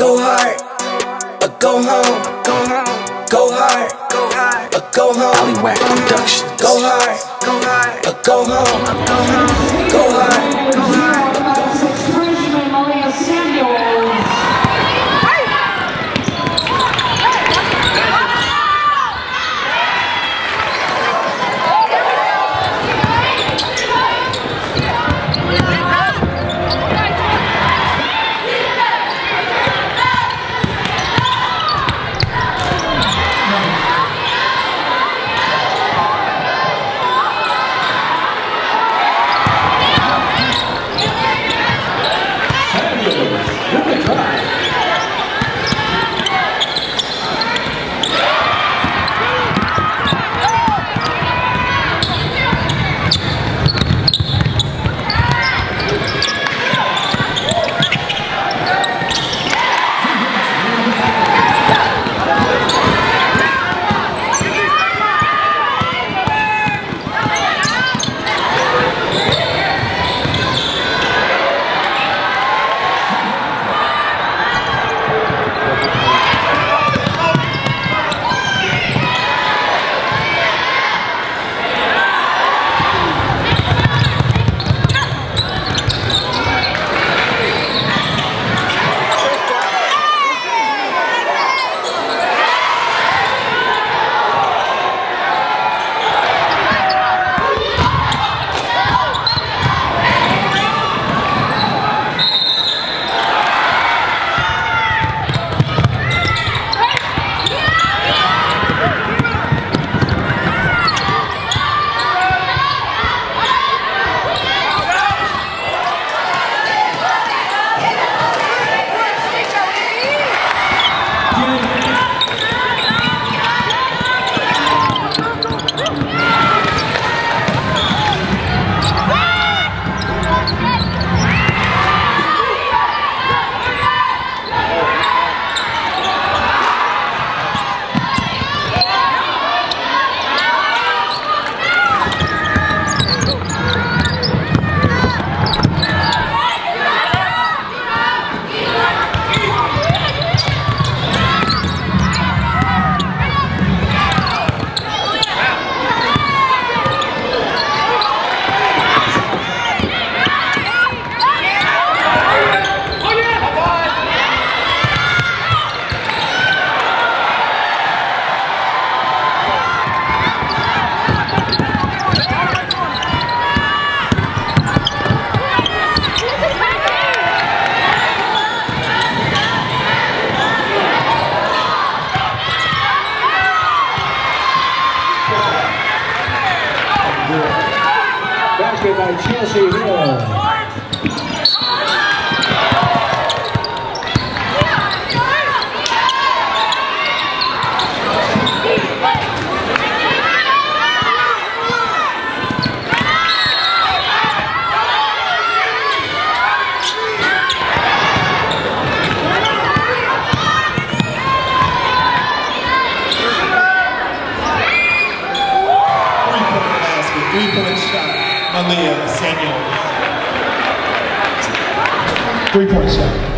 go hard, or go home, go home, go hard, go hard, go home. Productions. Go hard, go hard, go home, go home. Basket by Chelsea Hill. Three-point three-point shot. Malia Samuels. Three-point shot.